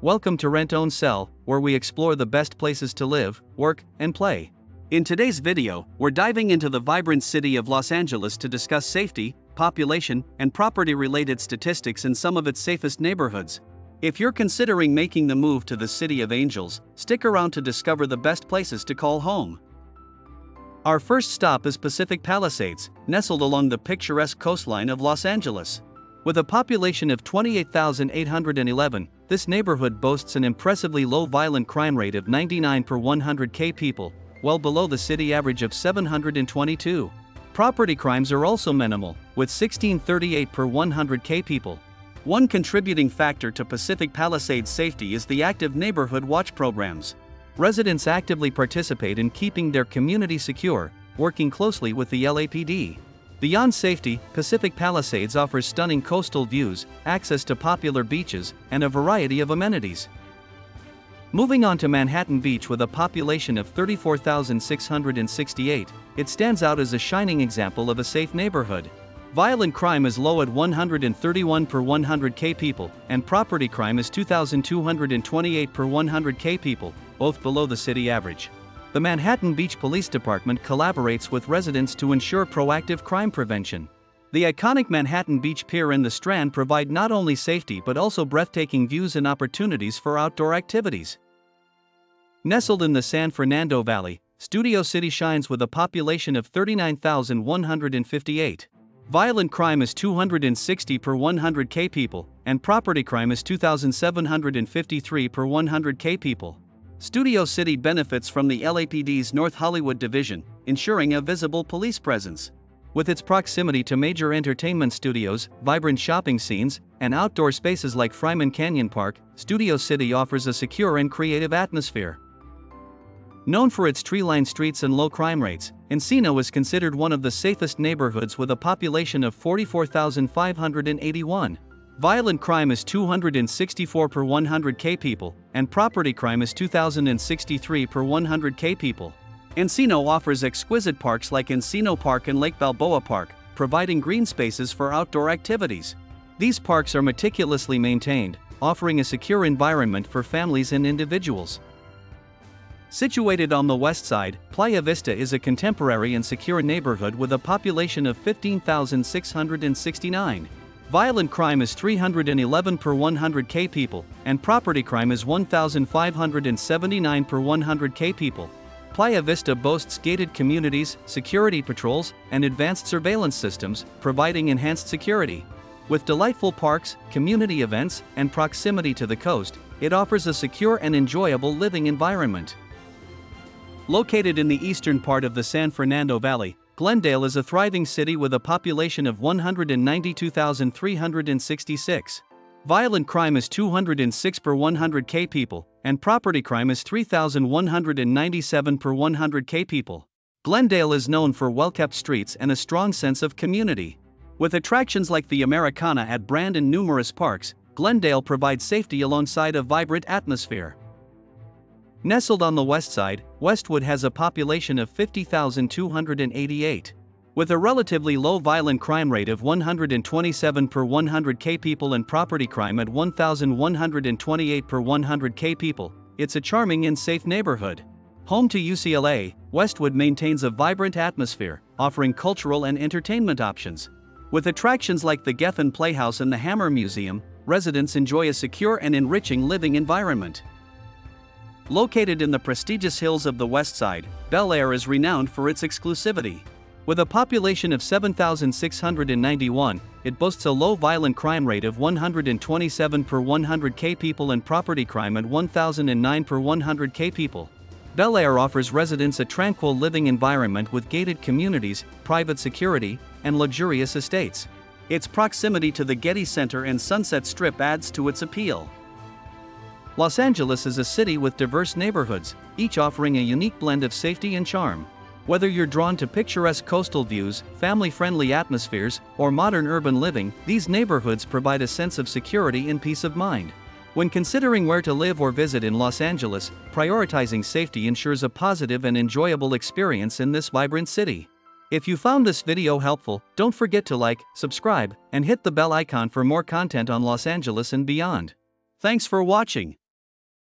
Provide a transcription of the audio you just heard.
Welcome to Rent Own Sell, where we explore the best places to live, work, and play. In today's video, we're diving into the vibrant city of Los Angeles to discuss safety, population, and property related statistics in some of its safest neighborhoods. If you're considering making the move to the City of Angels, stick around to discover the best places to call home. Our first stop is Pacific Palisades, nestled along the picturesque coastline of Los Angeles. With a population of 28,811, this neighborhood boasts an impressively low violent crime rate of 99 per 100k people, well below the city average of 722. Property crimes are also minimal, with 1638 per 100k people. One contributing factor to Pacific Palisades safety is the active neighborhood watch programs. Residents actively participate in keeping their community secure, working closely with the LAPD. Beyond safety, Pacific Palisades offers stunning coastal views, access to popular beaches, and a variety of amenities. Moving on to Manhattan Beach with a population of 34,668, it stands out as a shining example of a safe neighborhood. Violent crime is low at 131 per 100k people, and property crime is 2,228 per 100k people, both below the city average. The Manhattan Beach Police Department collaborates with residents to ensure proactive crime prevention. The iconic Manhattan Beach Pier and the Strand provide not only safety but also breathtaking views and opportunities for outdoor activities. Nestled in the San Fernando Valley, Studio City shines with a population of 39,158. Violent crime is 260 per 100k people, and property crime is 2,753 per 100k people. Studio City benefits from the LAPD's North Hollywood division, ensuring a visible police presence. With its proximity to major entertainment studios, vibrant shopping scenes, and outdoor spaces like Fryman Canyon Park, Studio City offers a secure and creative atmosphere. Known for its tree-lined streets and low crime rates, Encino is considered one of the safest neighborhoods with a population of 44,581. Violent crime is 264 per 100k people, and property crime is 2063 per 100k people. Encino offers exquisite parks like Encino Park and Lake Balboa Park, providing green spaces for outdoor activities. These parks are meticulously maintained, offering a secure environment for families and individuals. Situated on the west side, Playa Vista is a contemporary and secure neighborhood with a population of 15,669. Violent crime is 311 per 100k people, and property crime is 1,579 per 100k people. Playa Vista boasts gated communities, security patrols, and advanced surveillance systems, providing enhanced security. With delightful parks, community events, and proximity to the coast, it offers a secure and enjoyable living environment. Located in the eastern part of the San Fernando Valley, Glendale is a thriving city with a population of 192,366. Violent crime is 206 per 100k people, and property crime is 3,197 per 100k people. Glendale is known for well kept streets and a strong sense of community. With attractions like the Americana at Brand and numerous parks, Glendale provides safety alongside a vibrant atmosphere. Nestled on the west side, Westwood has a population of 50,288. With a relatively low violent crime rate of 127 per 100k people and property crime at 1,128 per 100k people, it's a charming and safe neighborhood. Home to UCLA, Westwood maintains a vibrant atmosphere, offering cultural and entertainment options. With attractions like the Geffen Playhouse and the Hammer Museum, residents enjoy a secure and enriching living environment. Located in the prestigious hills of the west side, Bel Air is renowned for its exclusivity. With a population of 7,691, it boasts a low violent crime rate of 127 per 100k people and property crime at 1,009 per 100k people. Bel Air offers residents a tranquil living environment with gated communities, private security, and luxurious estates. Its proximity to the Getty Center and Sunset Strip adds to its appeal. Los Angeles is a city with diverse neighborhoods, each offering a unique blend of safety and charm. Whether you're drawn to picturesque coastal views, family friendly atmospheres, or modern urban living, these neighborhoods provide a sense of security and peace of mind. When considering where to live or visit in Los Angeles, prioritizing safety ensures a positive and enjoyable experience in this vibrant city. If you found this video helpful, don't forget to like, subscribe, and hit the bell icon for more content on Los Angeles and beyond. Thanks for watching.